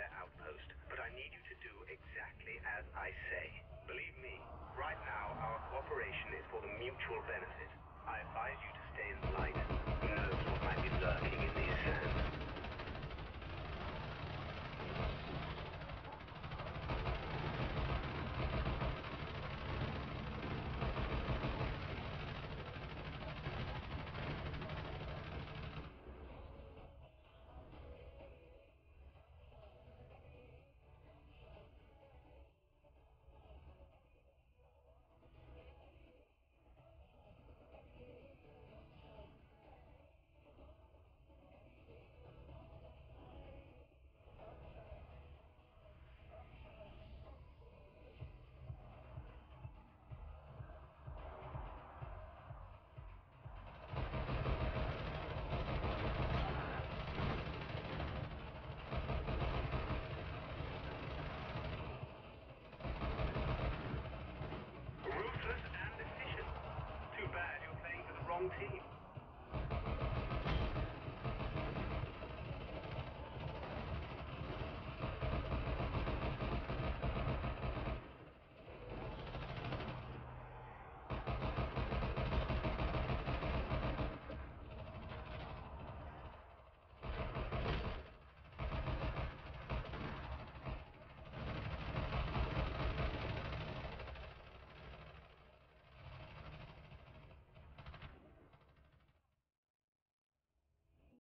their outpost, but I need you to do exactly as I say. Believe me, right now our cooperation is for the mutual benefit. on team.